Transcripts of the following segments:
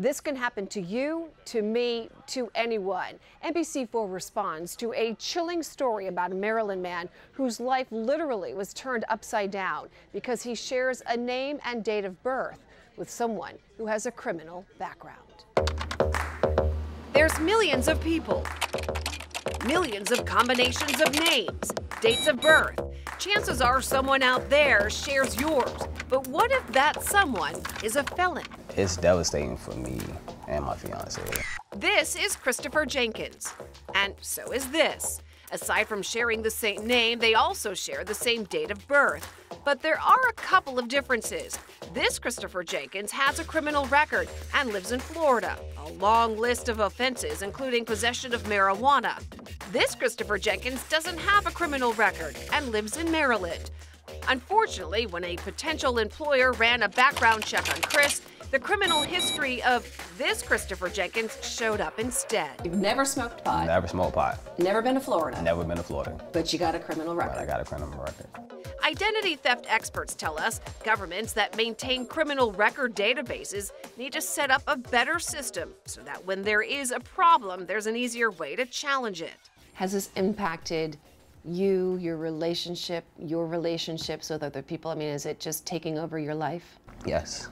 This can happen to you, to me, to anyone. NBC4 responds to a chilling story about a Maryland man whose life literally was turned upside down because he shares a name and date of birth with someone who has a criminal background. There's millions of people, millions of combinations of names, dates of birth. Chances are someone out there shares yours. But what if that someone is a felon? It's devastating for me and my fiance. This is Christopher Jenkins. And so is this. Aside from sharing the same name, they also share the same date of birth. But there are a couple of differences. This Christopher Jenkins has a criminal record and lives in Florida, a long list of offenses, including possession of marijuana. This Christopher Jenkins doesn't have a criminal record and lives in Maryland. Unfortunately, when a potential employer ran a background check on Chris, the criminal history of this Christopher Jenkins showed up instead. You've never smoked pot. Never smoked pot. Never been to Florida. Never been to Florida. But you got a criminal record. But I got a criminal record. Identity theft experts tell us governments that maintain criminal record databases need to set up a better system so that when there is a problem, there's an easier way to challenge it. Has this impacted you, your relationship, your relationships with other people? I mean, is it just taking over your life? Yes.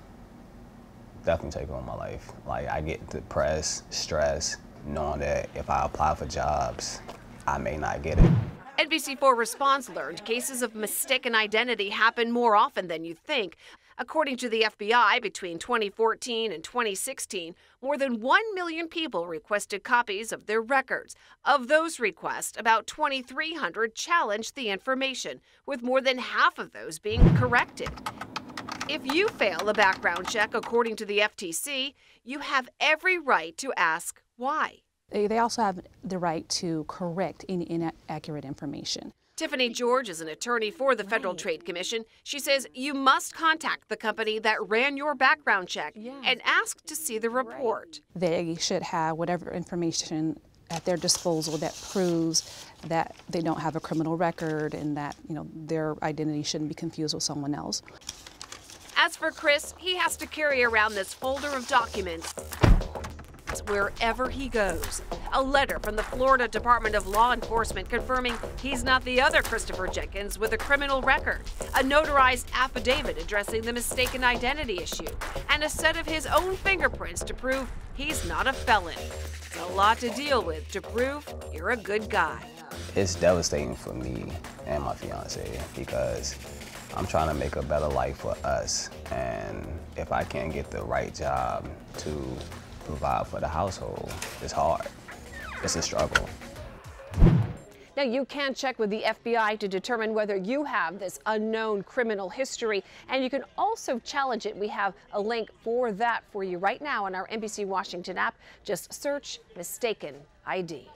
Definitely taking over my life. Like, I get depressed, stressed, knowing that if I apply for jobs, I may not get it. NBC4 Response learned cases of mistaken identity happen more often than you think. According to the FBI, between 2014 and 2016, more than 1 million people requested copies of their records. Of those requests, about 2,300 challenged the information, with more than half of those being corrected. If you fail a background check according to the FTC, you have every right to ask why. They also have the right to correct any inaccurate information. Tiffany George is an attorney for the Federal Trade Commission. She says you must contact the company that ran your background check and ask to see the report. They should have whatever information at their disposal that proves that they don't have a criminal record and that you know their identity shouldn't be confused with someone else. As for Chris, he has to carry around this folder of documents wherever he goes. A letter from the Florida Department of Law Enforcement confirming he's not the other Christopher Jenkins with a criminal record. A notarized affidavit addressing the mistaken identity issue. And a set of his own fingerprints to prove he's not a felon. It's a lot to deal with to prove you're a good guy. It's devastating for me and my fiance because I'm trying to make a better life for us. And if I can't get the right job to provide for the household. It's hard. It's a struggle. Now, you can check with the FBI to determine whether you have this unknown criminal history, and you can also challenge it. We have a link for that for you right now on our NBC Washington app. Just search Mistaken ID.